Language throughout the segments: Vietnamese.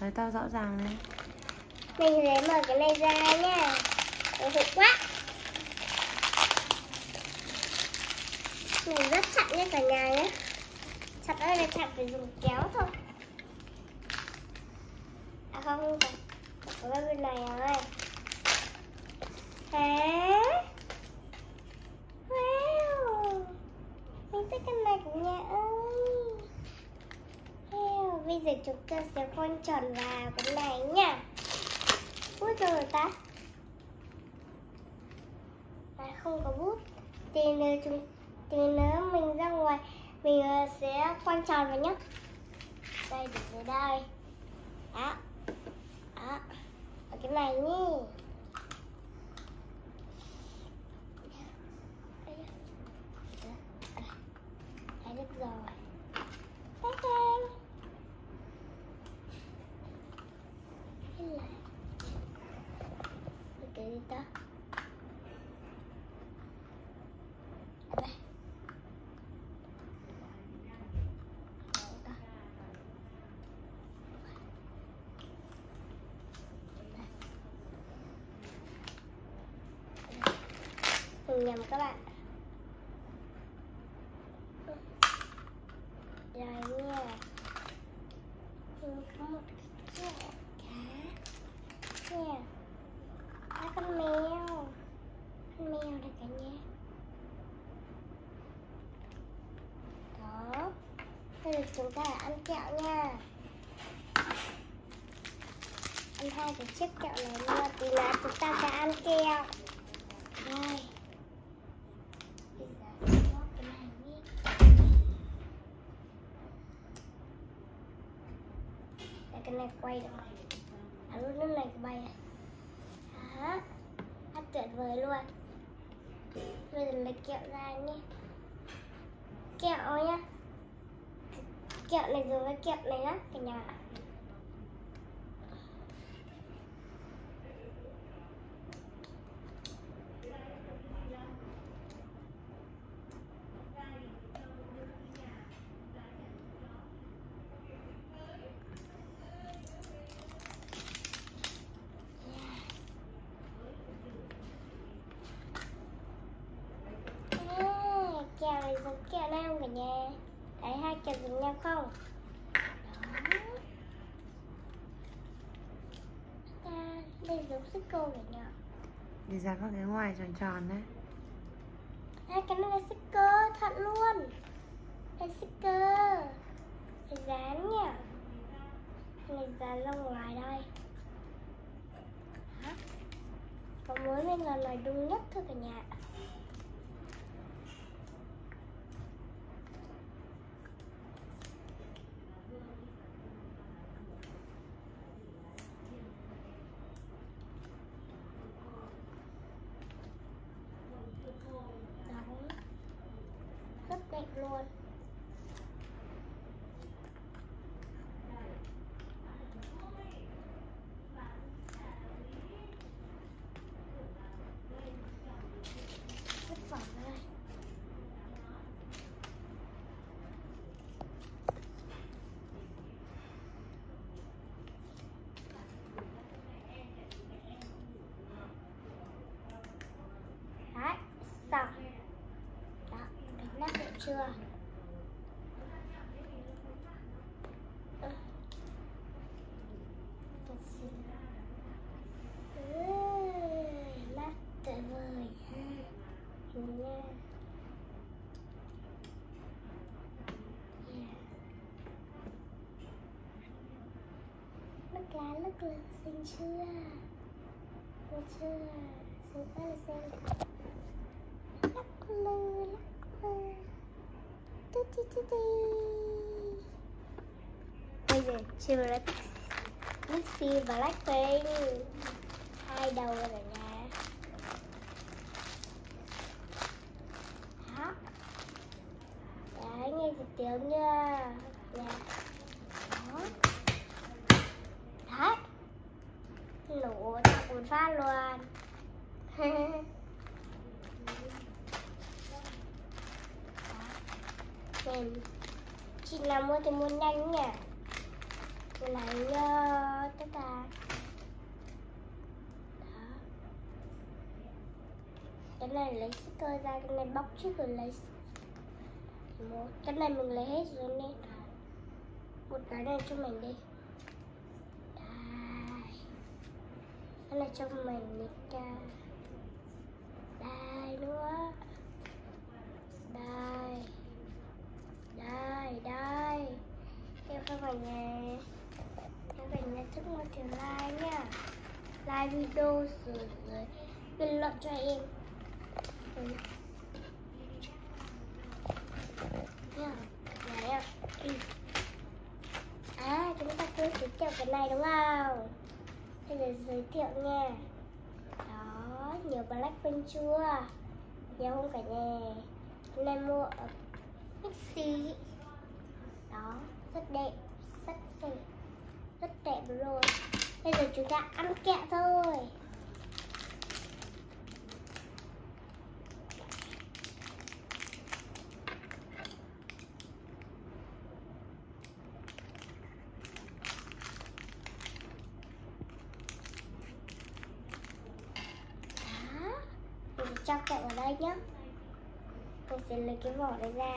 Nói to rõ ràng lên. Mình sẽ mở cái này ra nha. Nó thật quá. Mình rất chặt nha cả nhà nhé. Chặt ơi là chặt phải dùng kéo thôi. À không, không phải. Có cái bên này à Hả? Wow Mình thích cái này của nhà ơi Wow, Bây giờ chúng ta sẽ khoanh tròn vào cái này nha. Ui rồi ta. À, Không có bút. Thì nếu chúng thì nếu mình ra ngoài mình ờ, sẽ khoanh tròn vào nhé đây để dưới đây. Đó. Đó. Ở cái này nhé Đấy được rồi Thank you. Hay là cái gì ta ở đây Đâu ta? Mình nhầm các bạn. Rồi nha. Mình có một cái cá Nha Có con mèo. Con mèo này cả nhà. Đó. Bây giờ chúng ta ăn kẹo nha. Ăn hai cái chiếc kẹo này luôn Tí nữa chúng ta sẽ ăn kẹo. Đây Bây giờ sẽ bóp cái này đi Để cái À lúc nước này bay à? Đó tuyệt vời luôn. Bây giờ lấy kẹo ra nhé. Kẹo nhá. Kẹo này dùng với kẹo này lắm cả nhà ạ. À, kẹo này giống kẹo nào không cả nhà Đấy hai kẹo giống nhau không? Đó. Đây giống sức cô cả nhà Đi ra các cái ngoài tròn tròn đấy. À, cái này là sticker thật luôn. Đây sticker Phải dán Cái này dán ra ngoài đây. Có muốn mình là nói đúng nhất thôi cả nhà ạ. Đó. Rất đẹp luôn Rất phẩm đây Đấy, xong Đó, đánh nắp được chưa? Ừ. Thật sự Ừ, nắp tuyệt vời ha Nhìn nha Yeah chưa cá nước lư xinh chưa? Xinh chưa? Xinh quá là xinh lắc lư lắc lư bây giờ chưa đã Mixi và Blackpink hai đầu rồi nha đó đấy, nghe thì tiếng nha. Nè. Đó. Đấy. Nổ thật một phát luôn. mềm chị nào mua thì mua nhanh nha. Lấy uh, tất cả cái này lấy sticker ra cái này bóc trước rồi lấy cái này mình lấy hết rồi nên một cái này cho mình đi. Đây. Cái này cho mình đi ca đây nữa. Đây đây đây. Theo các bạn nhé, các bạn nhớ thích một triệu like nha. Like video rồi rồi bình luận cho em. Ừ. à à chúng ta cứ giới thiệu cái này đúng không? Bây giờ giới thiệu nha. Đó nhiều blackpink chưa? Nhiều không cả nhà? Hôm nay mua ở Pixie đó, rất đẹp rất đẹp rất đẹp rồi. Bây giờ chúng ta ăn kẹo thôi. Mình sẽ cho kẹo vào đây nhé mình sẽ lấy cái vỏ này ra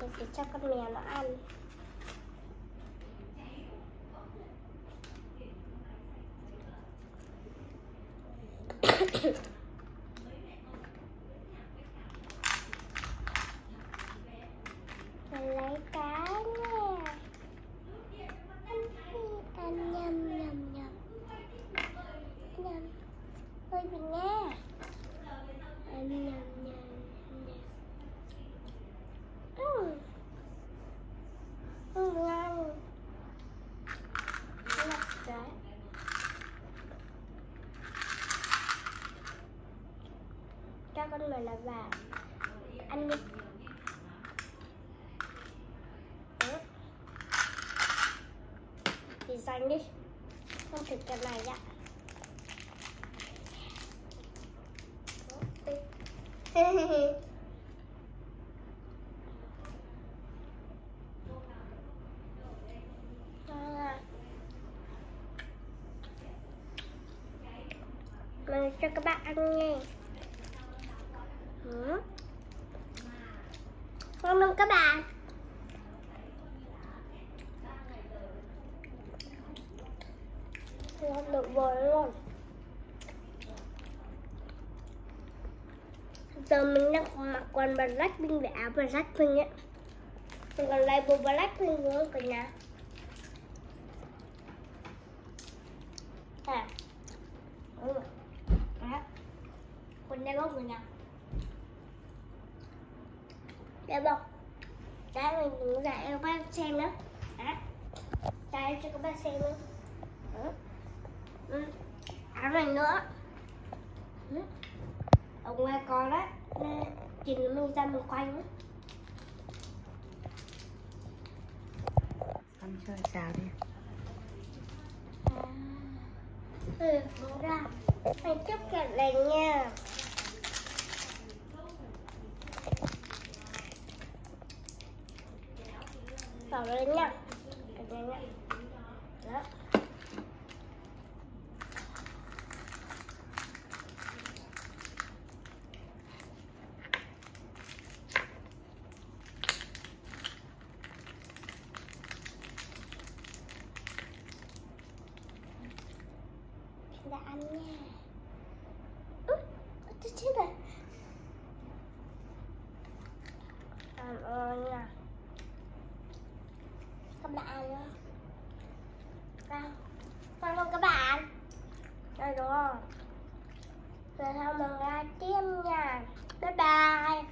mình sẽ cho con mèo nó ăn. Mình lấy cá nha ăn đi ăn nhầm nhầm nhầm nhầm ơi mình nghe ăn nhầm nhầm nhầm ừ ừ ngon ngọt đấy cho con người là vào ăn đi thì dành đi. Không thịt cái này ạ. Mời cho các bạn ăn nghe ừ ngon không các bạn. Ngon được vời luôn. Giờ mình đang mặc quần blackpink và áo blackpink ấy. Mình còn lấy bộ blackpink nữa cả nhà. À ừ. đó quần đeo bông rồi nè đeo bông đây mình cũng dạy cho các bạn xem nữa đó. Đây cho các bạn xem nữa ừ. Áo này nữa. Ừ. Ở ngoài có đấy. Chỉ mình ra mình quay nữa Ăn chơi xào đi. À, ừ ra. Mình tiếp kẹt này nha vào lên nha ở nha đó. Đã ăn nha. Ui tôi chết rồi. Cảm ơn nha các bạn nữa Vâng, vâng không các bạn. Đây đúng không? Rồi sau mình ra tiếp nha Bye bye.